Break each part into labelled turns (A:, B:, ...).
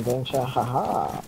A: adventure, haha.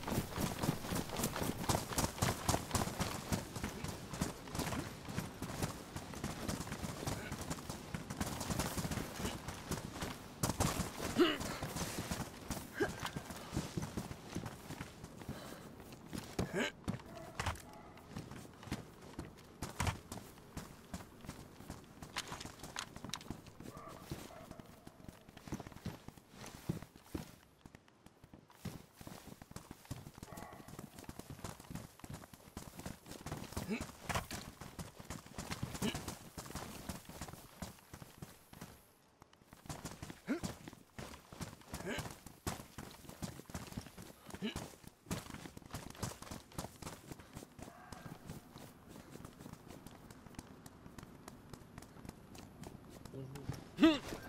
B: Hmm.